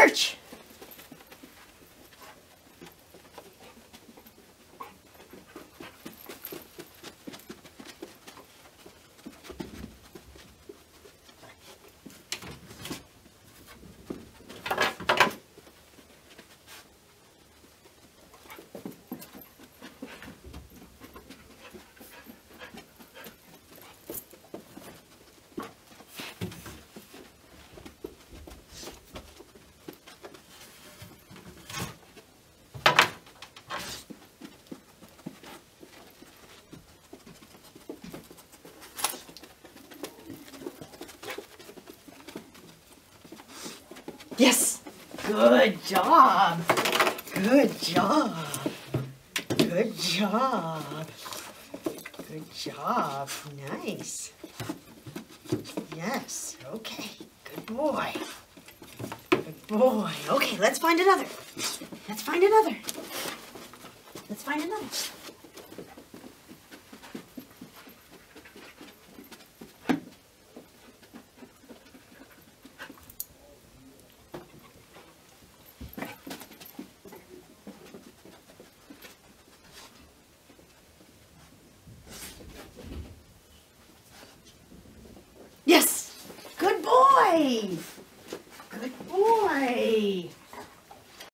Search! Yes! Good job! Good job! Good job! Good job! Nice! Yes, okay. Good boy. Good boy. Okay, let's find another. Let's find another. Let's find another. Good boy.